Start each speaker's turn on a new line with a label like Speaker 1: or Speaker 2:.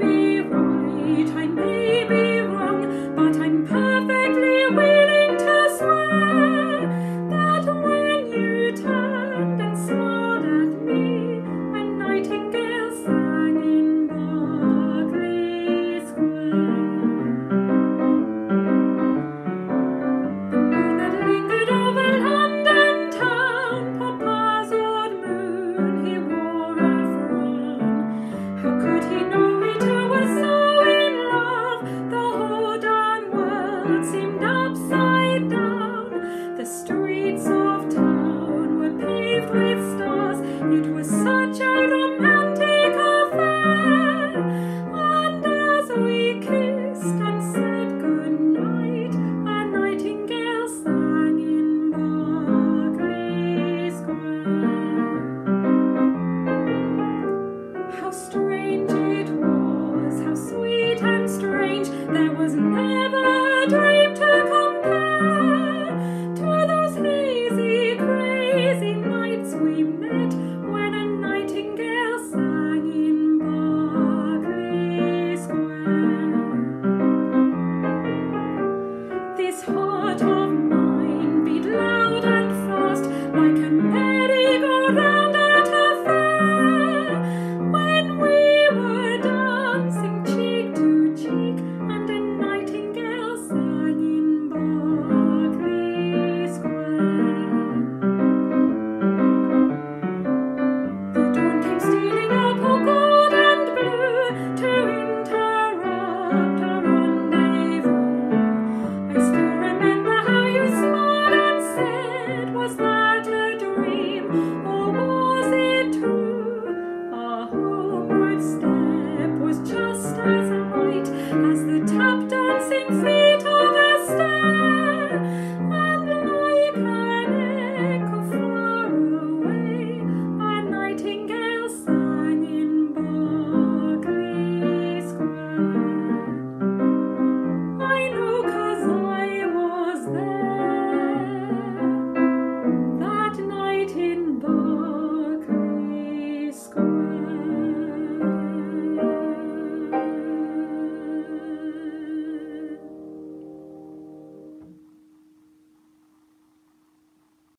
Speaker 1: be right, I may seemed upside down. The streets of town were paved with stars. It was such a romance.